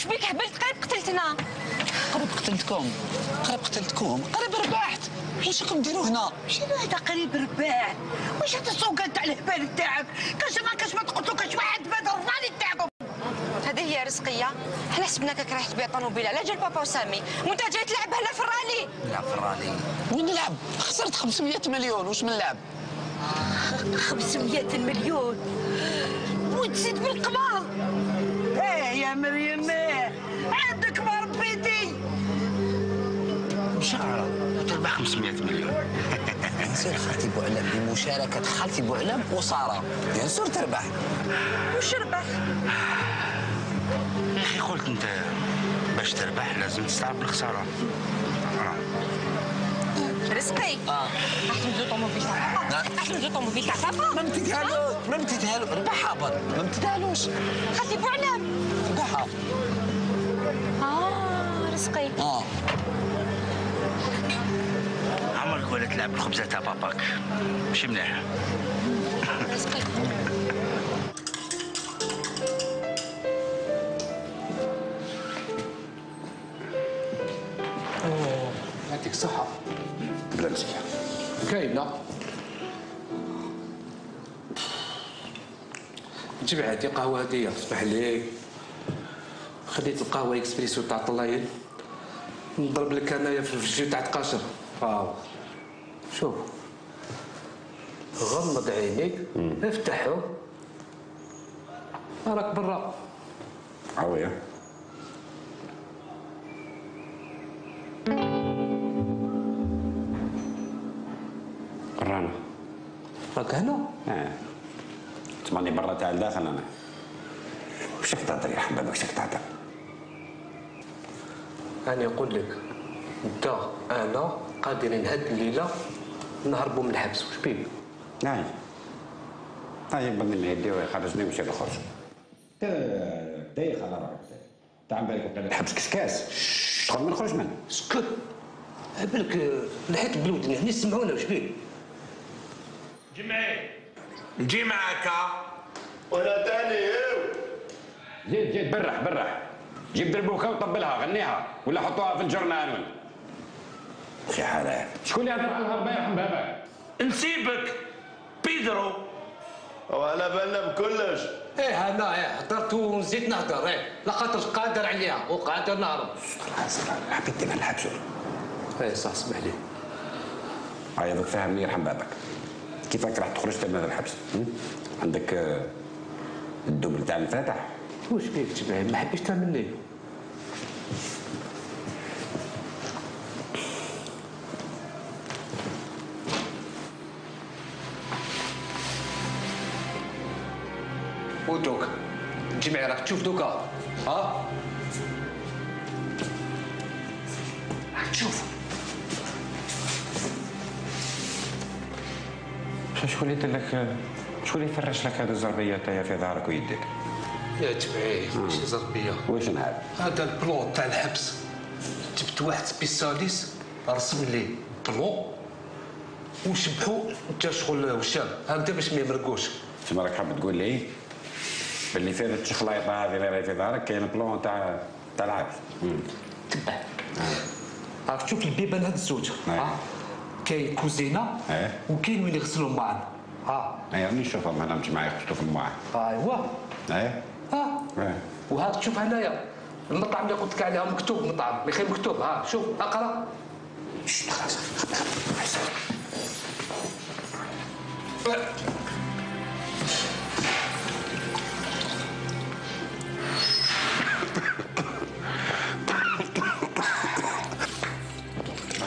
واش بيك هبلت قريب قتلتنا. قريب قتلتكم. قريب قتلتكم. قريب ربحت واش راكم ديروا هنا؟ شنو هذا قريب رباح واش هذا السوق تاع الهبال تاعك؟ كاش ما كاش ما تقتلوا كاش واحد بدا الراني تاعكم. هذه هي رزقية. حنا حسبناك رايح تبيع طوموبيل على جال بابا وسامي. وانت جاي تلعب هنا في الرالي نلعب في الرالي وين نلعب؟ خسرت 500 مليون. واش من لعب؟ 500 مليون. وتزيد بالقمر إيه يا مريم. إيه عندك ما ربيتي مشاعرة. تربح 500 مليون. نصير خالتي بوعلم بمشاركة خالتي بوعلم وسارة. سور تربح وش ربح؟ يا أخي قلت أنت باش تربح لازم تستوعب الخسارة آه. رزقي آه. راح تمدو طوموبيل تاع بابا راح تمدو طوموبيل تاع بابا ما امتدهالوش ما امتدهالوش ربحها بر ما امتدهالوش خالتي بوعلام آه رزقي. آه. عمرك ولا تلعب الخبزة تاع باباك. مش مليح رزقي. يعطيك الصحة. بلا مزية كاينة جيب عادي قهوة هدية اسمح لي. خديت القهوة إكسبريسو تاع طلايل نضرب لك انايا في الجو تاع تقاشر واو. شوف. غمض عينيك افتحو راك برا. عوية. رانا. راك هنا؟ آه تماني برا تاع الداخل أنا. وش راك تهضر يا حبابك راك تهضر أنا أقول لك أنت أنا قادرين هاد الليلة نهربوا من الحبس. واش بيك؟ هاي هاي بني يدي ويخرجني ويمشي نخرج دايخ على راك تاع بالك الحبس كسكاس شغل ما نخرج منه. سكت. بالك لحيت بلودني هني سمعونا واش بيك؟ جمعي. نجي معاك وأنا تاني. زيد زيد برح برح. جيب دربوكه وطبلها غنيها ولا حطوها في الجرنان. ولا في حالة شكون اللي يطلع الهربة يرحم باباك نسيبك. بيدرو. وعلى بالنا بكلش. إيه أنا إيه هضرت ونزيد نهضر. إيه لخاطر قادر عليها وقادر نهرب خلاص حبيت دير الحبس إيه صح اسمح لي. دوك فهمني يرحم بابك كيفاك راح تخرج؟ من هذا الحبس? عندك آه، الدبل تاع الفاتح واش بيك جمعي ما حبيتش تعملني ودوك جمعي راك تشوف دوكا ها راك تشوف شكون اللي دار لك شكون اللي فرش لك هذه الزربيه تاعي في ظهرك ويديك يا جمعي ماشي زربيه واش نعرف هذا البلون تاع الحبس. جبت واحد سبيساليس رسم لي بلون وشبحو انت شغل وشام هكذا باش ما يمرقوش. تما راك حاب تقول لي؟ باللي في هذه الشخلايطه هذه اللي راهي في ظهرك كاين بلون تاع تاع العبد تبع. راك تشوف البيبان هاد الزوج؟ ها. كاين كوزينة. إيه. وكاين وين يغسلوا معنا ها. اي راني نشوفهم نمشي معايا يخشوا في الماء ايوا إيه ها؟ إيه. وهاك تشوف هنايا. المطعم اللي قلت لك عليه مكتوب مطعم. اللي خير مكتوب. ها شوف أقرأ. خلاص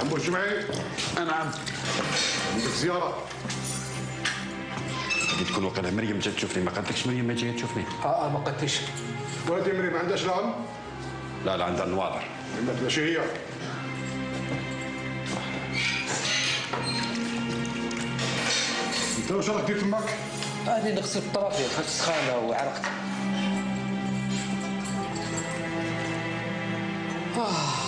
عمو الجمعي. نعم عندك زيارة. غادي تكون وقيلا مريم جات تشوفني. ما قالتلكش مريم ما جاية تشوفني؟ آه ما قلتليش ولدي مريم ما عندهاش لعن لا لا عندها النواظر ما تبقاش هي. انت واش راك دير تماك؟ هاني نغسل الطرافي خرجت سخانة وعرقت. آه.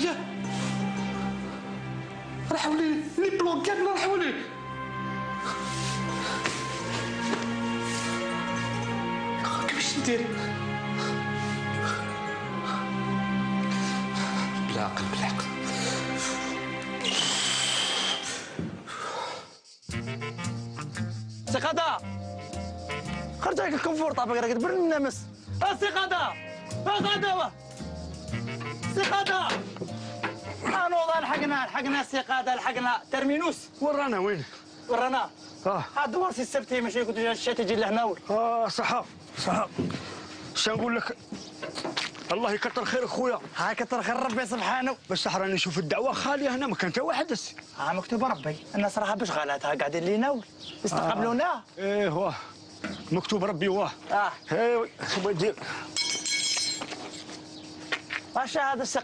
حاجة؟ راح ولي لي بلوكات راح ولي كيفاش ندير بلا عقل بلا عقل سي قضاء خرج عليك الكونفور طابق راك تبرد النمس. سي قضاء سي قضاء سي قضاء نوض لحقنا لحقنا سي غدا لحقنا terminus. ورانا وين؟ ورانا. آه. هاد دوار سي السبتي ماشي كنت الشتا تيجي لهنا آه صحة صحة شنقول لك؟ الله يكثر خيرك خويا. ها كتر خير ربي سبحانه. بس راني نشوف الدعوة خالية هنا ما كان حتى واحد هسي ها مكتوب ربي. الناس راها باش غلاتها قاعدين لينا يستقبلونا إيه واه مكتوب ربي واه آه. إيه شو بدير واش هذا السي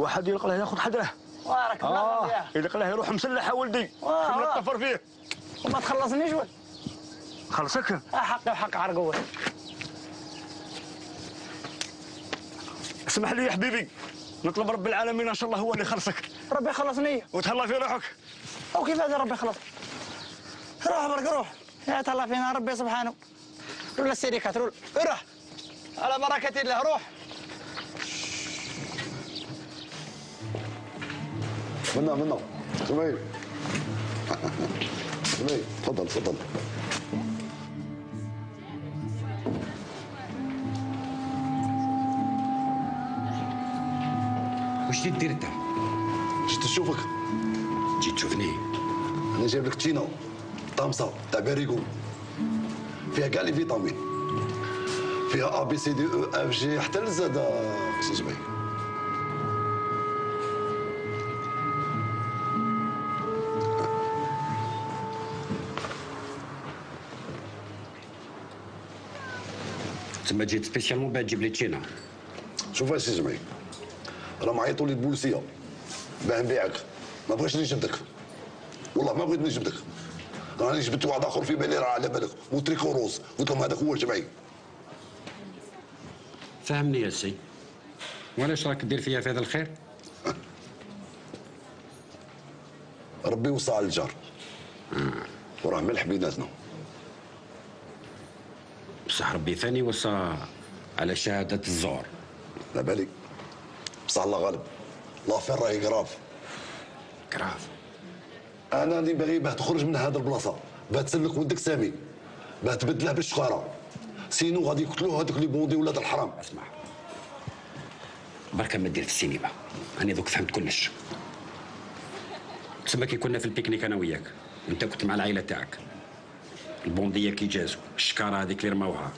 واحد يلقى له ياخذ حدره وراك الله يا يلقى له يروح مسلح ولدي. واه، شنو واه. نطفر فيه؟ وما تخلصنيش ول خلصك؟ آه حقي وحق عرقوه اسمح لي يا حبيبي. نطلب رب العالمين إن شاء الله هو اللي يخلصك ربي خلصني. وتهلا في روحك. وكيف هذا ربي خلص؟ روح برك روح. يا تهلا فينا ربي سبحانه. روح للسيريكات روح روح. على بركة الله روح. منا منا سمير. سمير تفضل تفضل. واش جيت دير انت؟ جيت نشوفك. جيت تشوفني؟ أنا جايب لك تشينا طامسة تاع باريغو فيها كاع les vitamines. فيها A B C D E F G حتى ل Z سي تما جيت spécialement باه تجيب لي تشينا شوف سي جمعي راه معيطوا لي البوليسيه باه نبيعك ما بغيتش نجبدك والله ما بغيت نجبدك راني جبت واحد اخر في بالي راه على بالك و tricot rose قلت لهم هذاك هو جمعي فهمني يا سي وعلاش راك دير فيا في هذا الخير؟ ربي وصى على الجار وراه ملح بيناتنا بصح ربي ثاني وصى على شهادة الزور لا بالي. بصح الله غالب. l'affaire راهي grave grave أنا اللي باغي باه تخرج من هذا البلاصة. باه تسلك ولدك سامي. باه تبدله بالشقاره sinon غادي يقتلوه هذوك les bandits ولاد الحرام. اسمع. بركة ما دير في السينما. أنا دوك فهمت كلش. تسمى كي كنا في ال pique-nique أنا وياك. أنت كنت مع العائلة تاعك. البوندية كي جازوا الشكارة هذيك اللي رموها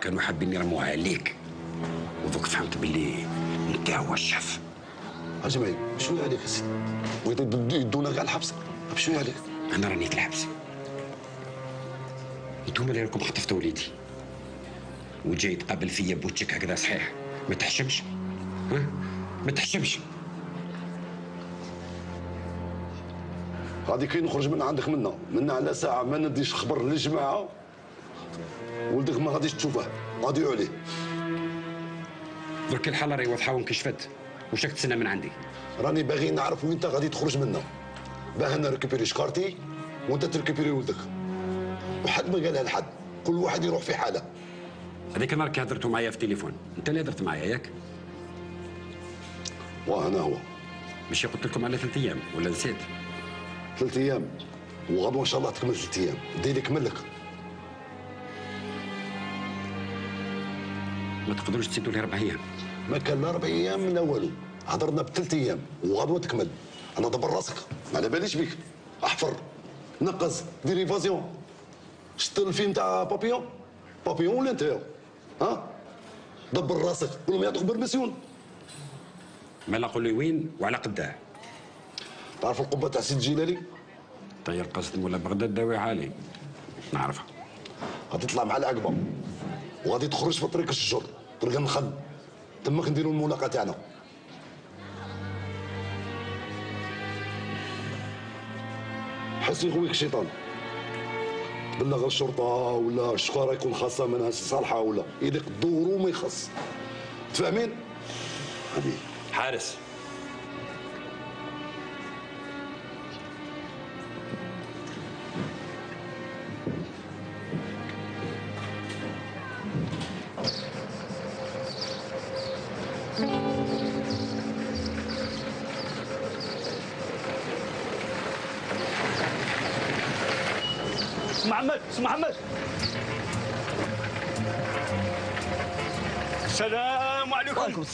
كانوا حابين يرموها عليك. ودوك فهمت باللي أنت هو الشف اجمعي شوية عليك يا سيدي؟ بغيتي يدو- يدونا كاع الحبس. بشويه عليك أنا راني في الحبس. انتوما اللي راكم خطفتوا وليدي؟ وجاي تقابل فيا بوجهك هكذا صحيح. ما تحشمش؟ ها؟ ما تحشمش. غادي كي نخرج من عندك منا. منا على ساعة ما نديش خبر للجماعة. ولدك ما غاديش تشوفه. غادي عليه درك الحالة راهي واضحة وانكشفت واش راك تسنى من عندي؟ راني باغي نعرف وين انت غادي تخرج منا. باه أنا récupérer شكارتي وأنت ت récupérer ولدك. وحد ما قالها لحد. كل واحد يروح في حالة. هذيك النهار كي هضرتوا معايا في التليفون. أنت اللي هضرت معايا ياك؟ وهنا هو. ماشي قلت لكم على ثلاث أيام ولا نسيت؟ ثلاث أيام. وغدوه ان شاء الله تكمل ثلاث أيام. ديري كمل لك. ما تقدروش تزيدوا لي أربع أيام. ما كان لا أربع أيام من اولو هضرنا بثلاث أيام. وغدوه تكمل. أنا دبر راسك. ما على باليش بيك. أحفر. نقز. دير إيفازيون. شفت الفيلم تاع بابيون؟ بابيون ولا أنت؟ ها؟ دبر راسك. قول لهم يعطوك برمسيون ما قول لي وين وعلى قداه. تعرف القبة تاع سيد جيلالي؟ طير قصد ولا بغداد داوي عالي. نعرفها. غادي تطلع مع العقبه وغادي تخرج في طريق الشجر. طريق النخل. تماك نديروا الملاقه تاعنا. حس يغويك الشيطان بلغ الشرطة ولا الشقاره يكون خاصة منها صالحه ولا. يديك الدور وما يخص. تفاهمين؟ هذه حارس.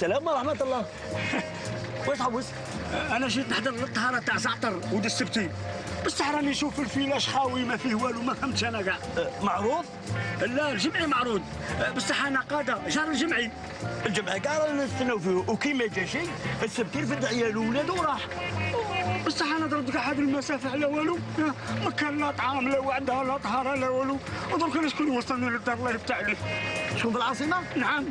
عليكم وعليكم السلام ورحمة الله. واش حبس أنا جيت نحضر للطهاره تاع زعتر ود السبتي بصح راني نشوف الفيلاش خاوي ما فيه والو ما فهمتش أنا كاع. معروض؟ لا الجمعي معروض. بصح أنا قادة جار الجمعي. الجمعة كاع رانا نستناو فيه. وكي ما جا شيء السبت يرفد عيالو ولادو وراح بصح أنا ضربت كاع هذه المسافة على والو. ما كان لا طعام لا وعدها لا طهارة لا والو. ودرك أنا شكون يوصلني للدار الله يفتح عليه شكون في العاصمة؟ نعم.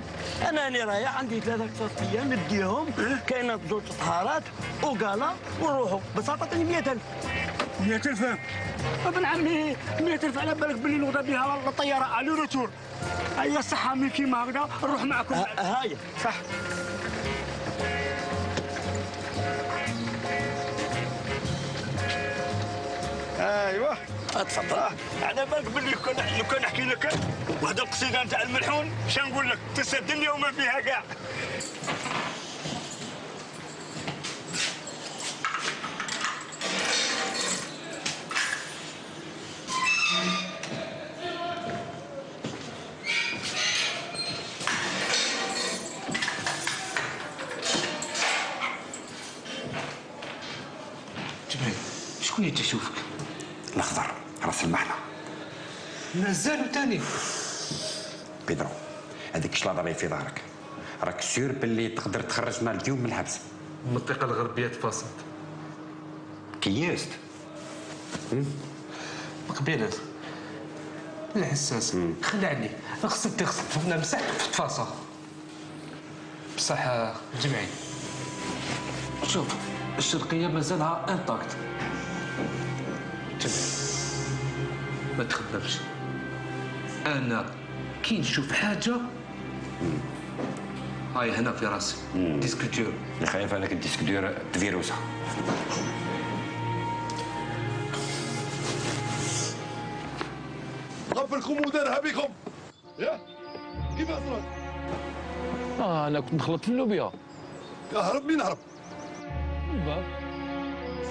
أنا راني رايح عندي ثلاثة ثلاث أيام نديهم كاينة زوج طهارات وقالا ونروحوا بساطة 100000 100000 ابن عمي 100000 على بالك باللي نوضى بها الطيارة. على روتور هيا الصحة من كيما هكذا؟ نروح معكم. هاي. صح. أيوه تفضل. على بالك باللي لو كان لو كان نحكي لك. وهذا القصيدة نتاع الملحون. شنو نقول لك؟ تنسى الدنيا وما فيها كاع شكون يتشوفك؟ الاخضر مازالو تاني بيدرو هذيك شلاضة في ظهرك راك سير باللي تقدر تخرجنا اليوم من الحبس. المنطقة الغربية تفاصلت كيست قبيله الحساس. خلعني. خصك تغسل. نمسح في تفاصيل بصح جمعي شوف الشرقية مازالها انتاكت جمعي ما تخبرش. أنا كي نشوف حاجة هاي هنا في راسي. ديسكوتور اللي خايف هذاك الديسكدور تفيروسها غفلكم ودارها بكم. يا كيف أصلا آه أنا كنت نخلط في اللوبيا. هرب مين هرب؟ الباب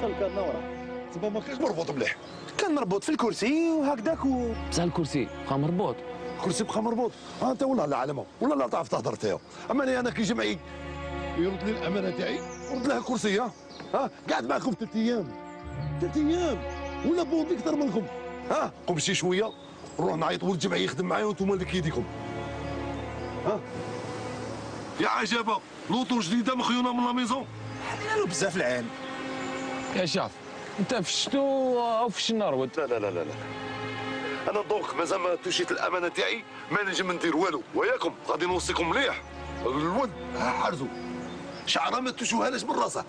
سلك ورا تبا ما كاينش مربوط مليح. كان مربوط في الكرسي وهكذاك و... بصح الكرسي بقى مربوط. كرسي بقى مربوط. ها انت ولا لا علمه ولا لا تعرف تهضر فيها اما أنا أنا كي جمعي يرد لي الامانة تاعي ورد لها كرسي ها. ها قاعد معكم ثلاث أيام. ثلاث أيام ولا بوضي أكثر منكم. ها قوم شي شوية نروح نعيط ولد جمعي يخدم معايا وأنتم اللي كيديكم ها. يا عجبة لوطو جديدة مخيونة من لا ميزون. له بزاف العين يا شاف. انت في الشتو أو في النار لا لا لا لا لا. أنا دونك مازال ما توشيت الأمانة تاعي ما نجم ندير والو. وياكم غادي نوصيكم مليح. الولد ها حرزو. شعره ما توشوهالاش من راسه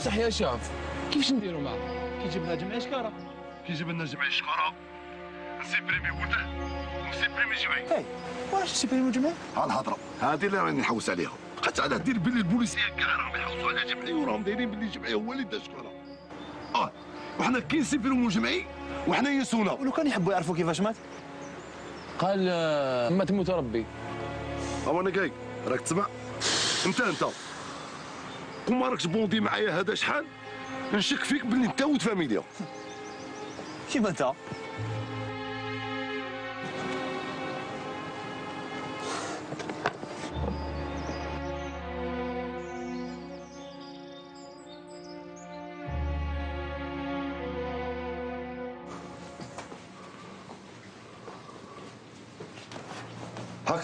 بصح يا شاف. كيفاش نديروا معاه؟ كي جبنا جمعيه شكاره كي جاب لنا جمعيه شكاره ن supprimer ولده. ون supprimer جمعيه اي واش supprimer جمعيه ها الهضرة. هذه اللي راني نحوس عليها. حتى على دير باللي البوليسية كاع راهم يحوسوا على جمعيه وراهم دايرين باللي جمعيه هو اللي دا شكاره آه وحنا كي ن supprimer جمعي وحنا ينسونا ولو كان يحبوا يعرفوا كيفاش مات؟ قال آه، ما تموت ربي. هو أنا جاي راك تسمع؟ أنت أنت. كون ما راكش بوندي معايا هذا شحال؟ نشك فيك باللي أنت ولد فاميليا. كيما أنت؟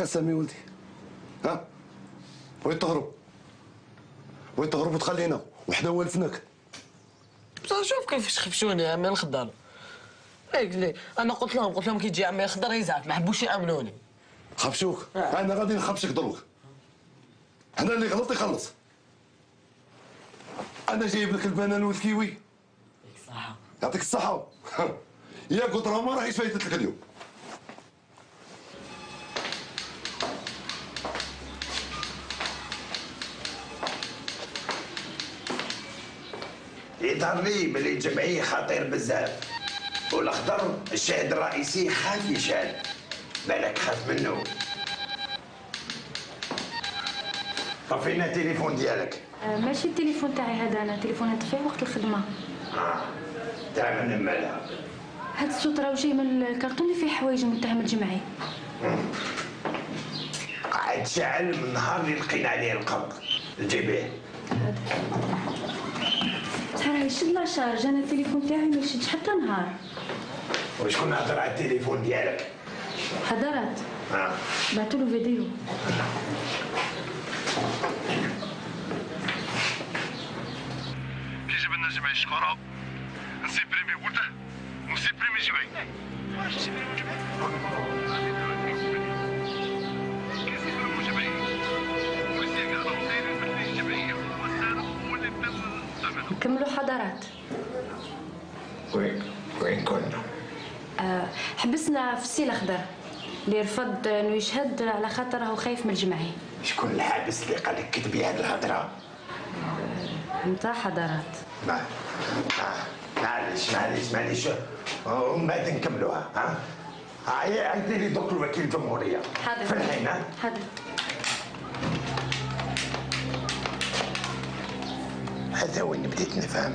هاكا سامي ولدي. ها؟ وين تهرب؟ وين تهرب وتخلينا وحنا والفناك بصح شوف كيفاش خفشوني يا عمي الخضر ليك ليه أنا قلت لهم قلت لهم كي تجي عمي الخضر يزعف ما حبوش يأمنوني. خبشوك أنا غادي نخبشك دروك. هنا اللي غلط يخلص. أنا جايب لك البنان والكيوي. يعطيك الصحة. يا قلت راه ما راهيش فايتت لك اليوم. يظهر لي بلي الجمعية خطير بزاف. والأخضر الشاهد الرئيسي خاف يشال بالك خاف منه. طفينا التليفون ديالك. آه، ماشي التليفون تاعي هذا أنا تليفون هاتفي وقت الخدمة. آه تاع من مالها هاد الصوت راه جاي من الكرتون اللي فيه حوايج المتهم الجمعي. قاعد شعل من نهار اللي لقينا عليه القبض. الجبيه راه يشد لا شارج أنا التليفون تاعي ما يشدش حتى نهار. وشكون هضر على التليفون ديالك؟ حضرات. آه. بعثوا له فيديو. كي جبنا جمعي الشكورة نسيبريمي ولده. ونسيبريمي جمعي واش نسيبريمي جمعي؟ الزمن نكملوا حضرات وين وين كنا؟ آه حبسنا في السيل الأخضر اللي رفض إنه يشهد على خاطر راهو خايف من الجمعي شكون الحابس اللي قال لك كتبي هاد الهضرة؟ نتاع حضرات ما آه. معليش معليش معليش. ومن بعد نكملوها ها؟ هاي عيطي لي دوك الوكيل الجمهوريه حاضر. في الحين حاضر. هذا وين بديت نفهم.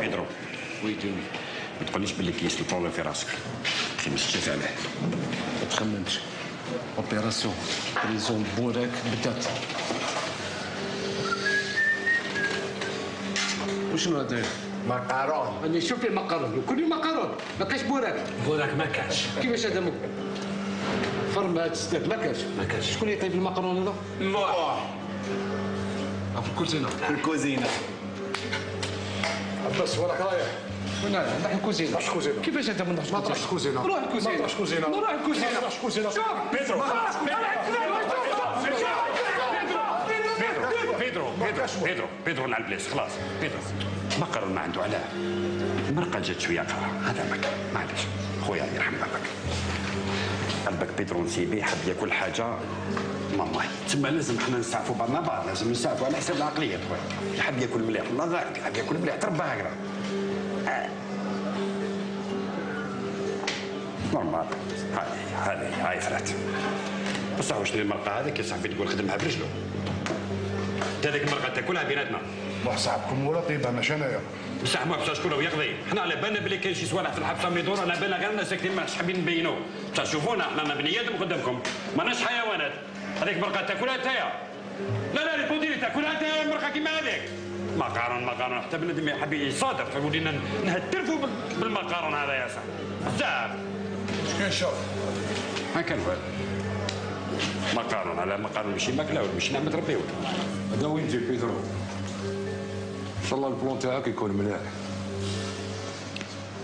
بيدرو وي جوني ما تقوليش باللي كيس البروبليم في راسك أخي ما تشتت عليه ما تخممش اوبيراسيون بريزون بوراك بدات وشنو هذا مقارون راني نشوف فيه مقارون كل يوم مقارون ما كاش بوراك بوراك ما كانش كيفاش هذا فرم هاد الستات ما كاش. ما كاش. شكون اللي يطيب المقارون هذا؟ موح في الكوزينة. في الكوزينة. عباس وراك رايح. وين رايح؟ نروح الكوزينة. مش كوزينه كيفاش أنت ما نروحش ما تروحش الكوزينة. نروح الكوزينة. ما تروحش الكوزينة. نروح الكوزينة. ما تروحش الكوزينة. شوف. بيدرو. خلاص بيدرو. بيدرو. بيدرو. بيدرو. نعم بليس خلاص. بيدرو. مقر ما عنده علاه. المرقة جات شوية. قرا هذا ما كان معليش. خويا يرحم بابك قلبك بيدرو نسيبي حب ياكل حاجة. ماما تما لازم حنا نسعفوا بعضنا بعض لازم نسعفوا على حساب العقلية خويا حب ياكل مليح الله ذاك حب ياكل مليح تربى هكذا. normal. هاي هاي هاي فرات. بصح واش المرقة هذيك يا صاحبي تقول خدمها برجلو. انت هذيك المرقة تاكلها بيناتنا. واحد صاحبكم ولا طيبها ماشي انايا بصح ما بصح شكون يقضي حنا على بالنا بلي كاين شي صوالح في الحبسة ما يدور على بالنا غير الناس ساكتين ما حابين نبينوا بصح شوفونا حنا بني آدم قدامكم. ماناش حيوانات. هذيك مرقة تاكلها انتيا لا لا تقولي تاكلها أنت مرقة كيما هذيك. مقارن مقارن. حتى بنادم يحب يصادر ولينا نهترفوا بال- بالمقارن هذا يا صاحبي. بزاف. اش كاين شاف. ما كان والو. مقارن على مقارن. ماشي ماكلة ولا ماشي نعمة ربي. ولا هذا وين جي بيدرو؟ إن شاء الله ال plan تاعك يكون مليح.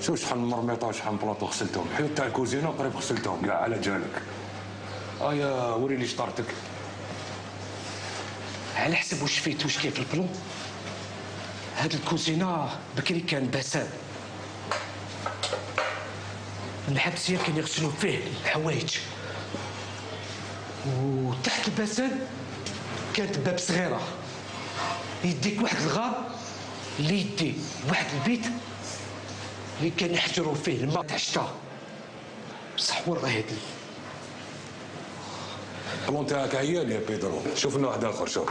شوف شحال من مرميطه وشحال من بلاطو غسلتهم؟ حيت تاع الكوزينة قريب غسلتهم. كاع على جالك آيا وريني شطارتك. على حسب واش فيت واش كاين في ال plan. هاد الكوزينة بكري كان بساد الحبسيه كان يغسلوا فيه الحوايج. وتحت البساد كانت باب صغيرة. يديك واحد الغار. اللي يدي واحد البيت اللي كان يحجروا فيه الماء تاع بصح وين راه هادي البلون تاعك عيان يا بيدرو. شوف لنا واحد آخر شوف.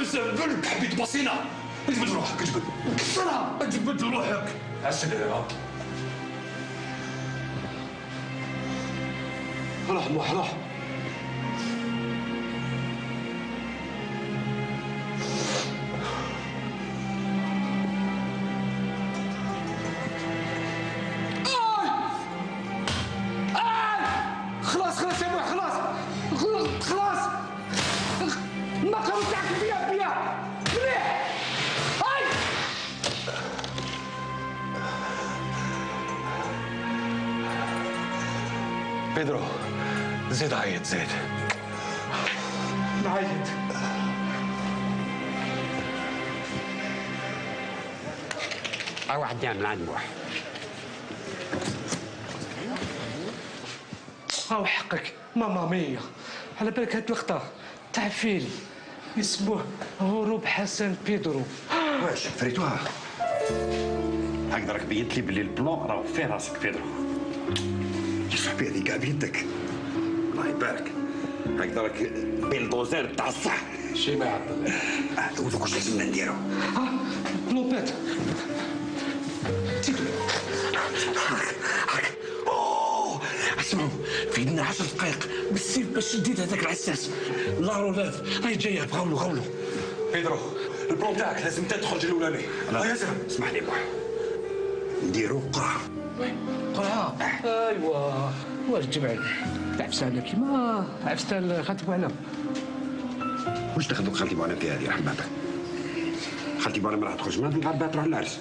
البلد حبيت بصينا. اجبد روحك اجبد. كسرها اجبد روحك. عسلامة روح روح. بيدرو زيد عيط زيد. نعيط دام من عند بوح هاو حقك ماما مية. على بالك هاد الخطا تاع فيلي يسموه هروب حسن بيدرو. واش فريتوها؟ هكذا راك بينت لي باللي ال plan راه فيه راسك بيدرو. هذه كاع بيدك الله يبارك. هكذا راك bulldozer تاع الصح شي ما يعطل آه وذوك واش لازمنا نديرو. ها بلوبات أوه اسمعوا في عندنا 10 دقائق. بالسيف باش شديت هذاك العساس. la relève هاي جاية. غاولوا غاولوا بيدرو البلون تاعك لازم انت تخرج الاولاني لا يا زلمه اسمح لي بوح. نديرو قرعه قرعة أيوا. واش جمع عفسه على كيما عفسه خالتي بوعلام واش دخلوا خالتي بوعلام في هذه؟ رحم بابك خالتي بوعلام راح تخرج. ما في الغابات تروح للعرس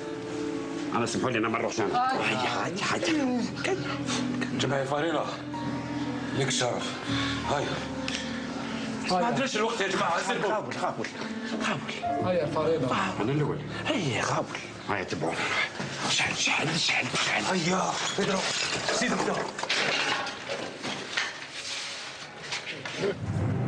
أنا سمحوا لي أنا ما نروحش أنا حاجة حاجة جمعية فاريلا ليك الشرف هاي. ما عندناش الوقت يا جماعة سيبوا غاول غاول غاول هيا فريضة أنا الأول. هي غاول هيا تبعونا. شحال شحال شحال شحال هيا بيدرو زيد انت Yeah.